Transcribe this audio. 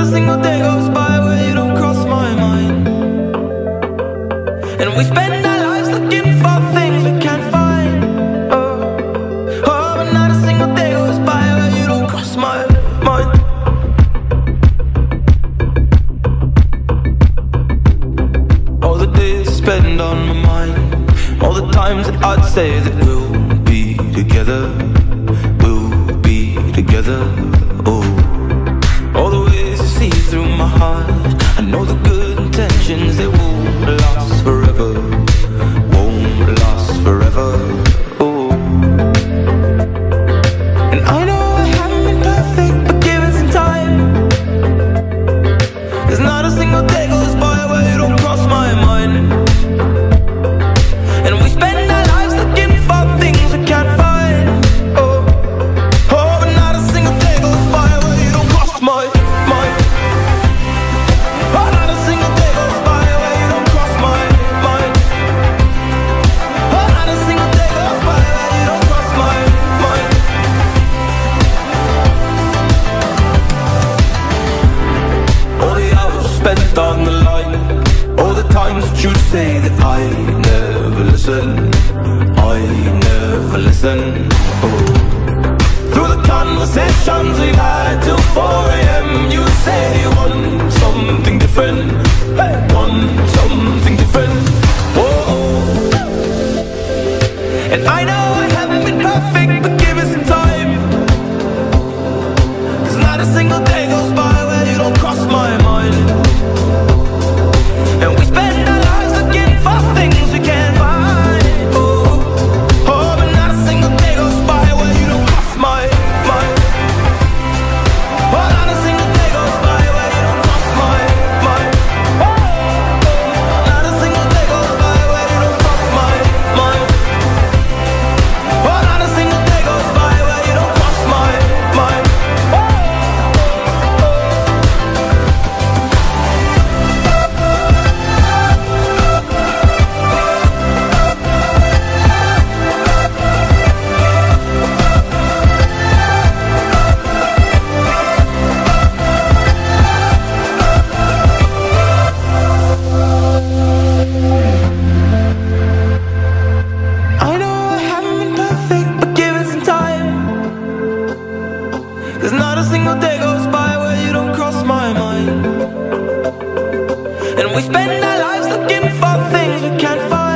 Not a single day goes by where you don't cross my mind. And we spend our lives looking for things we can't find. Oh, oh but not a single day goes by where you don't cross my mind. All the days spent on my mind. All the times that I'd say that we'll be together. We'll be together. They won't last forever, won't last forever. Oh, and I know I haven't been perfect, but given some time, there's not a single day goes by where you don't cross my mind. And we spend our lives looking for things we can't find. Oh, oh, but not a single day goes by where you don't cross my mind. Times that you'd say that I never listen I never listen oh. Through the conversations we've had till 4am You say you want something different hey. Want There's not a single day goes by where you don't cross my mind. And we spend our lives looking for things we can't find.